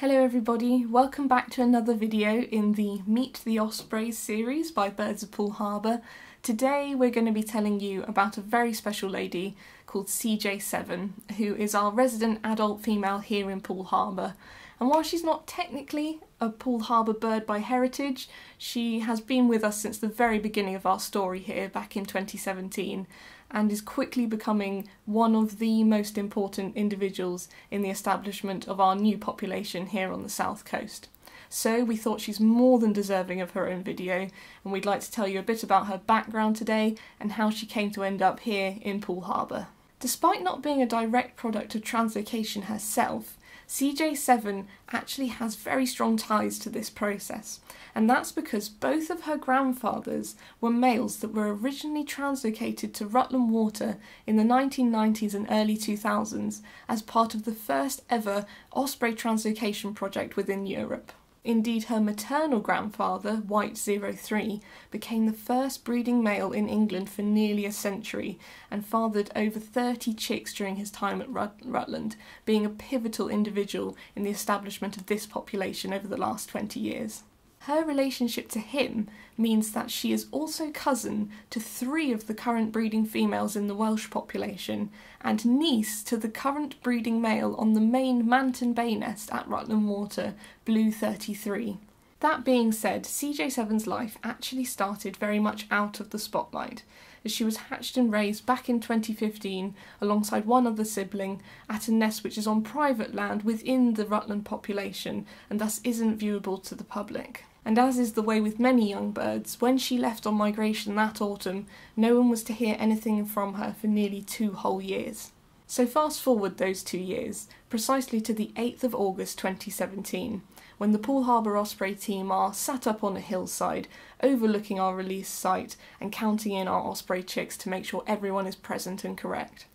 Hello everybody, welcome back to another video in the Meet the Ospreys series by Birds of Poole Harbour. Today we're going to be telling you about a very special lady called CJ7, who is our resident adult female here in Poole Harbour. And while she's not technically a Poole Harbour bird by heritage, she has been with us since the very beginning of our story here back in 2017 and is quickly becoming one of the most important individuals in the establishment of our new population here on the south coast. So we thought she's more than deserving of her own video, and we'd like to tell you a bit about her background today and how she came to end up here in Poole Harbour. Despite not being a direct product of translocation herself, CJ7 actually has very strong ties to this process, and that's because both of her grandfathers were males that were originally translocated to Rutland Water in the 1990s and early 2000s as part of the first ever osprey translocation project within Europe. Indeed, her maternal grandfather, White 03, became the first breeding male in England for nearly a century and fathered over 30 chicks during his time at Rut- Rutland, being a pivotal individual in the establishment of this population over the last 20 years. Her relationship to him means that she is also cousin to three of the current breeding females in the Welsh population and niece to the current breeding male on the main Manton Bay nest at Rutland Water, Blue 33. That being said, CJ7's life actually started very much out of the spotlight, as she was hatched and raised back in 2015 alongside one other sibling at a nest which is on private land within the Rutland population and thus isn't viewable to the public and as is the way with many young birds, when she left on migration that autumn, no one was to hear anything from her for nearly two whole years. So fast forward those two years, precisely to the 8th of August 2017, when the Poole Harbour Osprey team are sat up on a hillside, overlooking our release site and counting in our osprey chicks to make sure everyone is present and correct.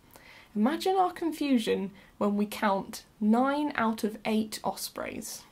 Imagine our confusion when we count 9 out of 8 ospreys.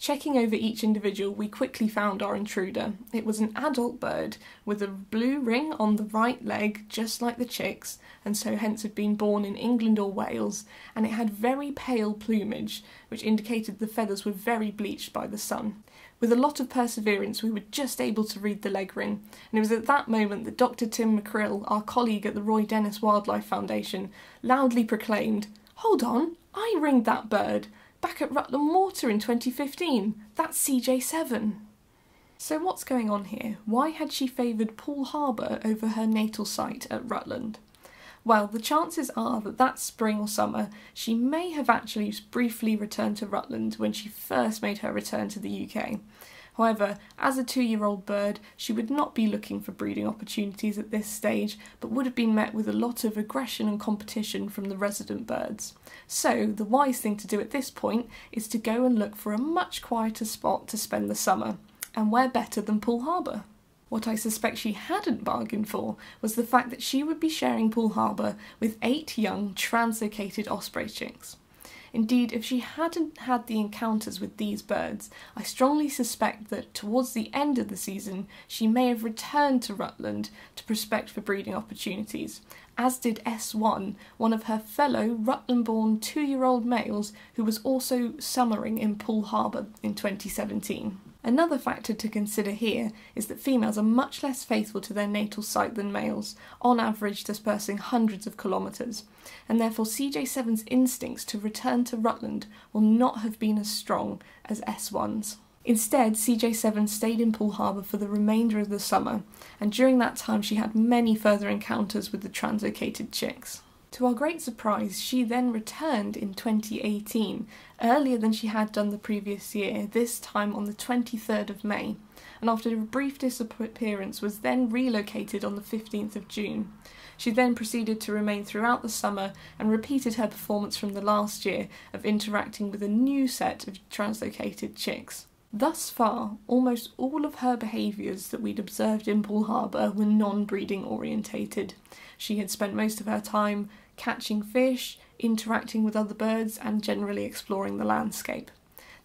Checking over each individual, we quickly found our intruder. It was an adult bird with a blue ring on the right leg, just like the chicks, and so hence had been born in England or Wales, and it had very pale plumage, which indicated the feathers were very bleached by the sun. With a lot of perseverance, we were just able to read the leg ring, and it was at that moment that Dr. Tim Mackrill, our colleague at the Roy Dennis Wildlife Foundation, loudly proclaimed, Hold on, I ringed that bird back at Rutland Water in 2015. That's CJ7. So what's going on here? Why had she favoured Poole Harbour over her natal site at Rutland? Well, the chances are that that spring or summer she may have actually briefly returned to Rutland when she first made her return to the UK. However, as a two year old bird, she would not be looking for breeding opportunities at this stage, but would have been met with a lot of aggression and competition from the resident birds. So, the wise thing to do at this point is to go and look for a much quieter spot to spend the summer. And where better than Poole Harbour? What I suspect she hadn't bargained for was the fact that she would be sharing Poole Harbour with eight young translocated osprey chicks. Indeed, if she hadn't had the encounters with these birds, I strongly suspect that towards the end of the season she may have returned to Rutland to prospect for breeding opportunities, as did S1, one of her fellow Rutland born two year old males who was also summering in Poole Harbour in 2017. Another factor to consider here is that females are much less faithful to their natal site than males, on average dispersing hundreds of kilometres, and therefore CJ7's instincts to return to Rutland will not have been as strong as S1's. Instead, CJ7 stayed in Poole Harbour for the remainder of the summer, and during that time she had many further encounters with the translocated chicks. To our great surprise, she then returned in 2018, earlier than she had done the previous year, this time on the 23rd of May, and after a brief disappearance was then relocated on the 15th of June. She then proceeded to remain throughout the summer and repeated her performance from the last year of interacting with a new set of translocated chicks. Thus far, almost all of her behaviours that we'd observed in Poole Harbour were non breeding orientated. She had spent most of her time catching fish, interacting with other birds, and generally exploring the landscape.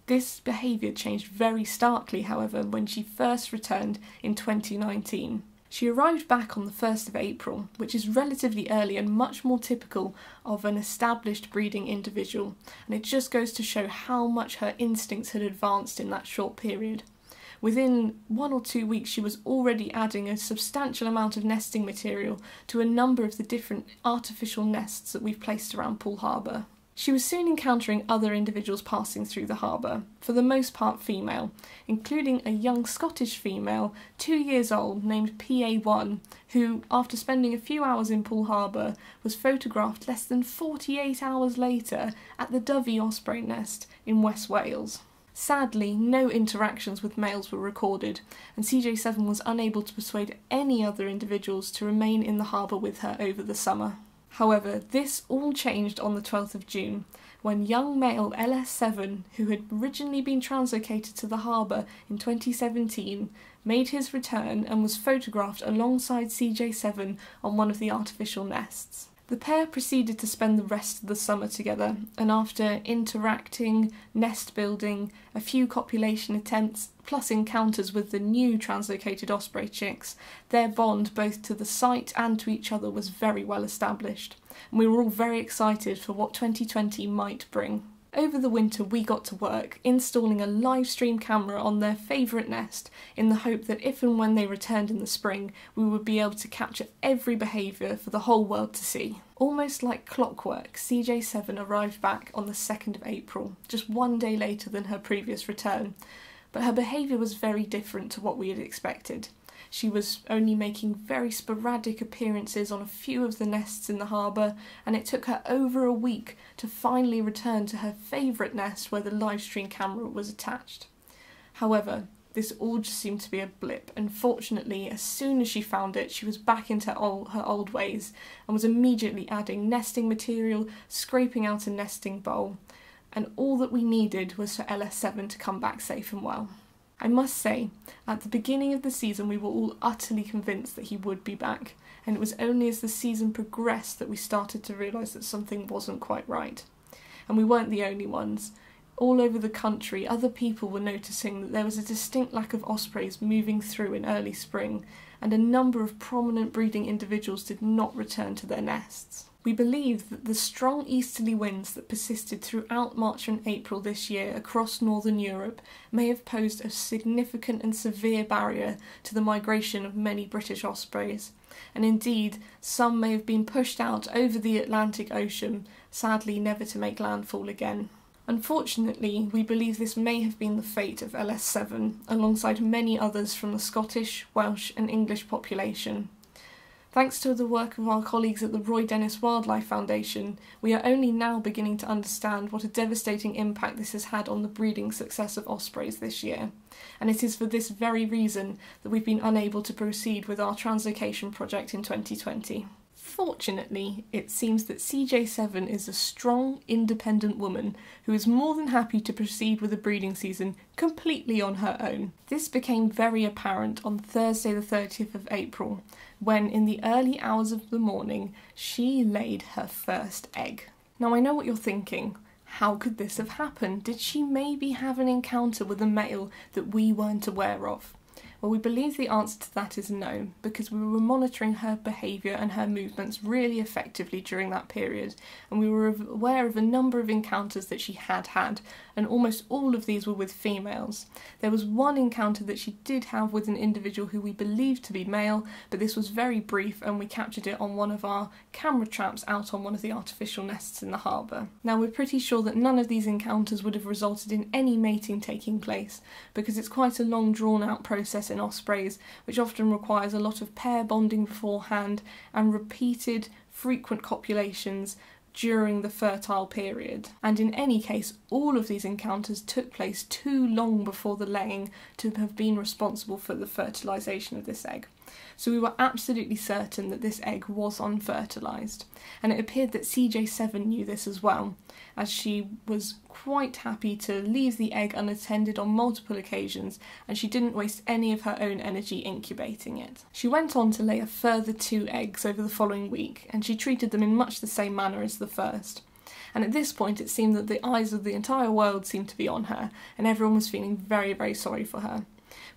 This behaviour changed very starkly, however, when she first returned in 2019. She arrived back on the 1st of April, which is relatively early and much more typical of an established breeding individual, and it just goes to show how much her instincts had advanced in that short period. Within one or two weeks, she was already adding a substantial amount of nesting material to a number of the different artificial nests that we've placed around Poole Harbour. She was soon encountering other individuals passing through the harbour, for the most part female, including a young Scottish female, two years old, named PA1, who, after spending a few hours in Poole Harbour, was photographed less than 48 hours later at the Dovey Osprey nest in West Wales. Sadly, no interactions with males were recorded, and CJ7 was unable to persuade any other individuals to remain in the harbour with her over the summer. However, this all changed on the 12th of June, when young male LS7, who had originally been translocated to the harbour in 2017, made his return and was photographed alongside CJ7 on one of the artificial nests. The pair proceeded to spend the rest of the summer together, and after interacting, nest building, a few copulation attempts, plus encounters with the new translocated osprey chicks, their bond both to the site and to each other was very well established, and we were all very excited for what 2020 might bring. Over the winter, we got to work installing a live stream camera on their favourite nest in the hope that if and when they returned in the spring, we would be able to capture every behaviour for the whole world to see. Almost like clockwork, CJ7 arrived back on the 2nd of April, just one day later than her previous return, but her behaviour was very different to what we had expected. She was only making very sporadic appearances on a few of the nests in the harbour, and it took her over a week to finally return to her favourite nest where the live stream camera was attached. However, this all just seemed to be a blip, and fortunately, as soon as she found it, she was back into old, her old ways and was immediately adding nesting material, scraping out a nesting bowl, and all that we needed was for LS7 to come back safe and well. I must say, at the beginning of the season, we were all utterly convinced that he would be back, and it was only as the season progressed that we started to realise that something wasn't quite right. And we weren't the only ones. All over the country, other people were noticing that there was a distinct lack of ospreys moving through in early spring, and a number of prominent breeding individuals did not return to their nests. We believe that the strong easterly winds that persisted throughout March and April this year across northern Europe may have posed a significant and severe barrier to the migration of many British ospreys, and indeed some may have been pushed out over the Atlantic Ocean, sadly never to make landfall again. Unfortunately, we believe this may have been the fate of LS7, alongside many others from the Scottish, Welsh, and English population. Thanks to the work of our colleagues at the Roy Dennis Wildlife Foundation, we are only now beginning to understand what a devastating impact this has had on the breeding success of ospreys this year. And it is for this very reason that we've been unable to proceed with our translocation project in 2020. Fortunately, it seems that CJ7 is a strong, independent woman who is more than happy to proceed with the breeding season completely on her own. This became very apparent on Thursday, the 30th of April, when in the early hours of the morning she laid her first egg. Now, I know what you're thinking. How could this have happened? Did she maybe have an encounter with a male that we weren't aware of? Well, we believe the answer to that is no, because we were monitoring her behaviour and her movements really effectively during that period, and we were aware of a number of encounters that she had had, and almost all of these were with females. There was one encounter that she did have with an individual who we believed to be male, but this was very brief, and we captured it on one of our camera traps out on one of the artificial nests in the harbour. Now, we're pretty sure that none of these encounters would have resulted in any mating taking place, because it's quite a long drawn out process in ospreys, which often requires a lot of pair bonding beforehand and repeated frequent copulations during the fertile period. And in any case, all of these encounters took place too long before the laying to have been responsible for the fertilisation of this egg. So we were absolutely certain that this egg was unfertilised, and it appeared that CJ7 knew this as well, as she was quite happy to leave the egg unattended on multiple occasions, and she didn't waste any of her own energy incubating it. She went on to lay a further two eggs over the following week, and she treated them in much the same manner as the first. And at this point, it seemed that the eyes of the entire world seemed to be on her, and everyone was feeling very, very sorry for her.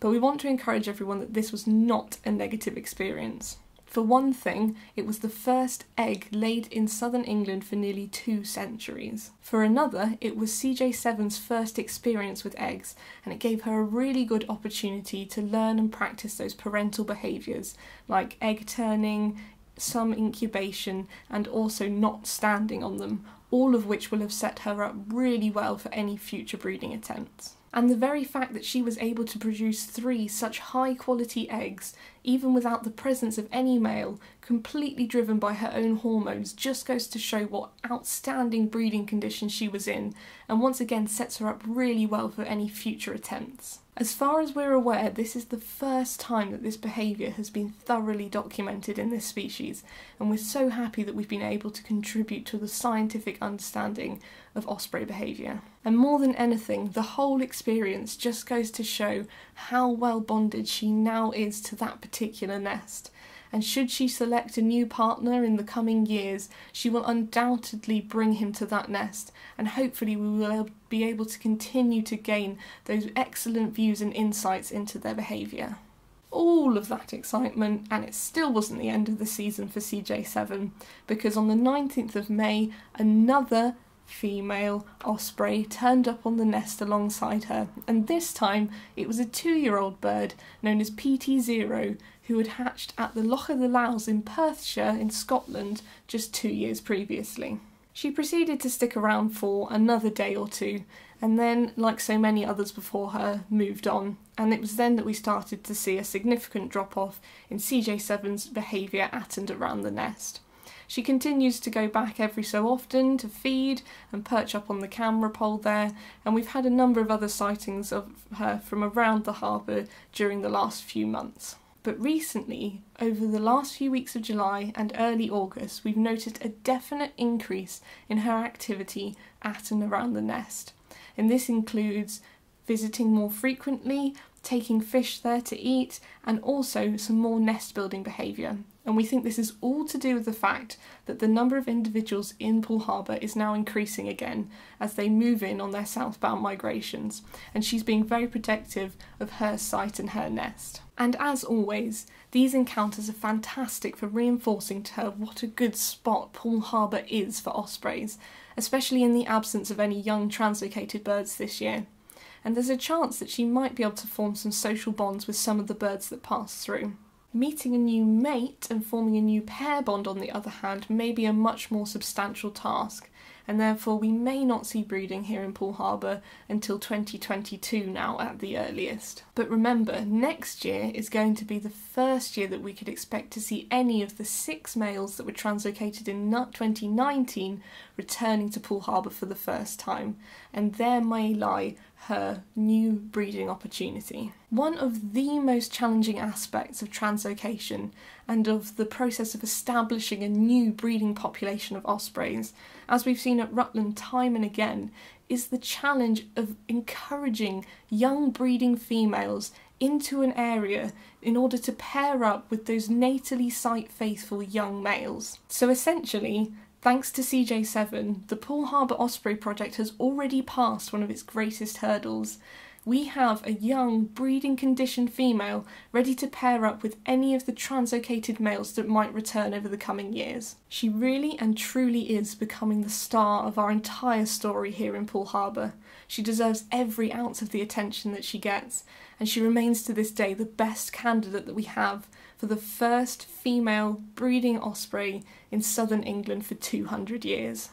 But we want to encourage everyone that this was not a negative experience. For one thing, it was the first egg laid in southern England for nearly two centuries. For another, it was CJ7's first experience with eggs, and it gave her a really good opportunity to learn and practice those parental behaviours, like egg turning, some incubation, and also not standing on them, all of which will have set her up really well for any future breeding attempts. And the very fact that she was able to produce three such high quality eggs, even without the presence of any male, completely driven by her own hormones, just goes to show what outstanding breeding conditions she was in, and once again sets her up really well for any future attempts. As far as we're aware, this is the first time that this behaviour has been thoroughly documented in this species, and we're so happy that we've been able to contribute to the scientific understanding of osprey behaviour. And more than anything, the whole experience just goes to show how well bonded she now is to that particular nest and should she select a new partner in the coming years, she will undoubtedly bring him to that nest, and hopefully we will be able to continue to gain those excellent views and insights into their behaviour. All of that excitement, and it still wasn't the end of the season for CJ7, because on the 19th of May, another female osprey turned up on the nest alongside her, and this time it was a two year old bird known as PT0 who had hatched at the Loch of the Lowes in Perthshire in Scotland just two years previously. She proceeded to stick around for another day or two, and then, like so many others before her, moved on. And it was then that we started to see a significant drop off in CJ7's behaviour at and around the nest. She continues to go back every so often to feed and perch up on the camera pole there, and we've had a number of other sightings of her from around the harbour during the last few months. But recently, over the last few weeks of July and early August, we've noted a definite increase in her activity at and around the nest. And this includes visiting more frequently, taking fish there to eat, and also some more nest building behaviour. And we think this is all to do with the fact that the number of individuals in Poole Harbour is now increasing again as they move in on their southbound migrations, and she's being very protective of her site and her nest. And as always, these encounters are fantastic for reinforcing to her what a good spot Poole Harbour is for ospreys, especially in the absence of any young translocated birds this year and there's a chance that she might be able to form some social bonds with some of the birds that pass through. Meeting a new mate and forming a new pair bond, on the other hand, may be a much more substantial task, and therefore we may not see breeding here in Poole Harbour until 2022 now at the earliest. But remember, next year is going to be the first year that we could expect to see any of the six males that were translocated in 2019 returning to Poole Harbour for the first time, and there may lie her new breeding opportunity. One of the most challenging aspects of translocation and of the process of establishing a new breeding population of ospreys, as we've seen at Rutland time and again, is the challenge of encouraging young breeding females into an area in order to pair up with those natally site faithful young males. So essentially, Thanks to CJ7, the Poole Harbour Osprey project has already passed one of its greatest hurdles. We have a young, breeding conditioned female ready to pair up with any of the translocated males that might return over the coming years. She really and truly is becoming the star of our entire story here in Poole Harbour. She deserves every ounce of the attention that she gets, and she remains to this day the best candidate that we have for the first female breeding osprey in southern England for 200 years.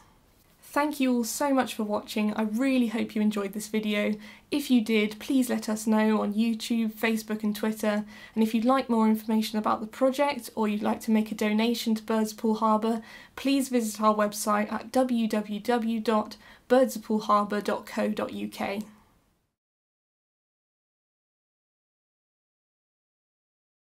Thank you all so much for watching. I really hope you enjoyed this video. If you did, please let us know on YouTube, Facebook and Twitter. And if you'd like more information about the project or you'd like to make a donation to Birds of Poole Harbour, please visit our website at www.birdsofpooleharbour.co.uk.